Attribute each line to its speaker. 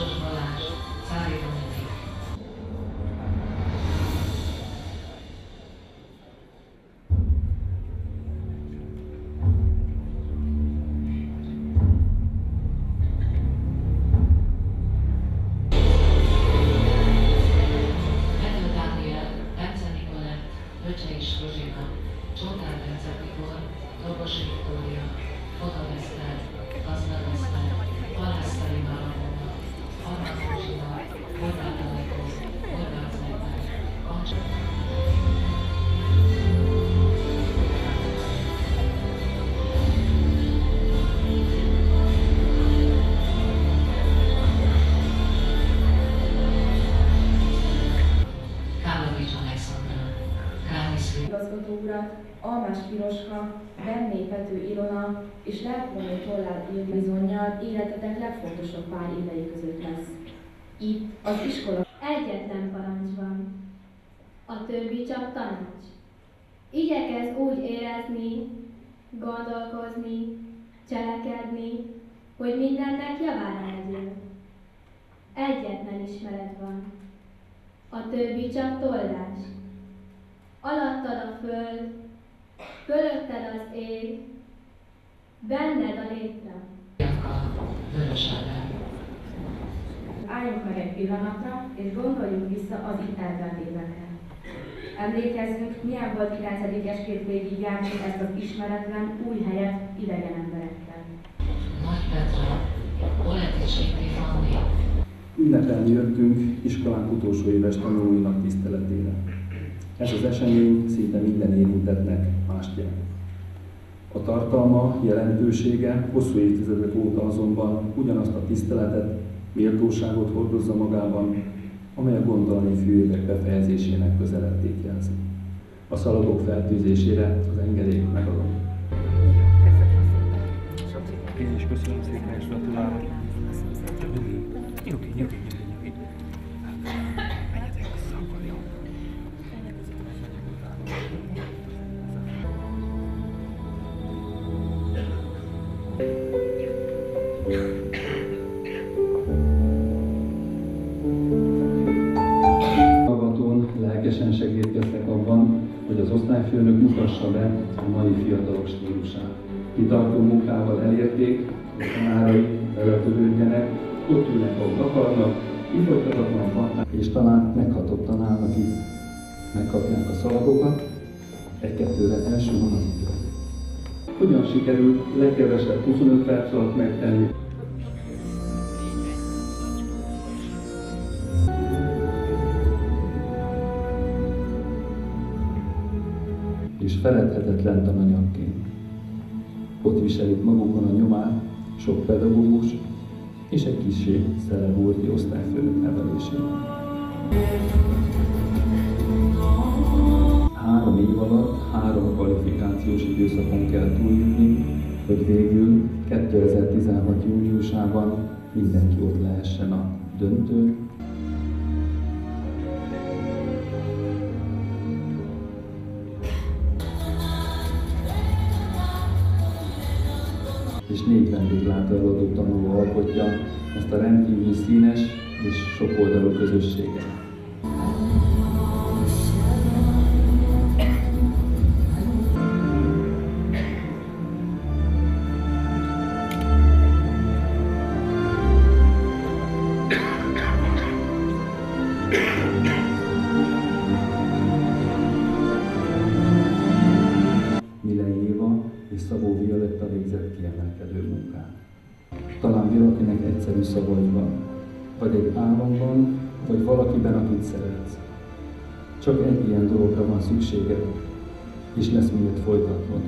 Speaker 1: worship.
Speaker 2: Igazgató urat, Almás Piroska, Benné Pető Ilona és Lelkvonó Tollár bizonyal életetek legfontosabb pár évei között lesz. Itt az iskola
Speaker 3: Egyetlen parancs van. A többi csak tanács. Igyekezz úgy érezni, gondolkozni, cselekedni, hogy mindennek javára legyél. Egyetlen ismeret van. A többi csak tollás. Alattad a föld, fölötted az ég, benned a létre.
Speaker 1: Vörös Ádám,
Speaker 2: Álljunk meg egy pillanatra, és gondoljunk vissza az itt eltelt évekre. Emlékezzünk, milyen volt 9-esként végigjárni ezt az ismeretlen, új helyet idegen emberekkel.
Speaker 1: Nagy Petra, Olett és Fanni,
Speaker 4: Ünnepelni jöttünk iskolánk utolsó éves tanulóinak tiszteletére. Ez az esemény szinte minden érintettnek mást jelent. A tartalma, jelentősége hosszú évtizedek óta azonban ugyanazt a tiszteletet, méltóságot hordozza magában, amely a gondtalani fűévek befejezésének közelettét jelzi. A szalagok feltűzésére az engedélyt megadom.
Speaker 5: Én is köszönöm szépen, és gratulálok. Nyugi, nyugi, nyugi,
Speaker 4: Hallgatón lelkesen segítkeztek abban, hogy az osztályfőnök mutassa be a mai fiatalok stílusát. Kitartó munkával elérték, hogy tanárai beletörődjenek, ott ülnek, ahol akarnak, kifolytatatlan fatták, és talán meghatott tanárnak itt. Megkapják a szalagokat, egy-kettőre első van az idő. Hogyan sikerült legkevesebb 25 perc alatt megtenni és feledhetetlen tananyagként. Ott viselik magukon a nyomát sok pedagógus és egy kisé szelebúrti osztályfőnök nevelésében. Kvalifikációs időszakon kell túljutni, hogy végül 2016. júniusában mindenki ott lehessen a döntő, és négy vendéglátóadó tanuló alkotja ezt a rendkívül színes és sokoldalú közösséget. Van, vagy egy álomban, vagy valakiben, akit szeretsz. Csak egy ilyen dologra van szükséged, és lesz miért folytatnod.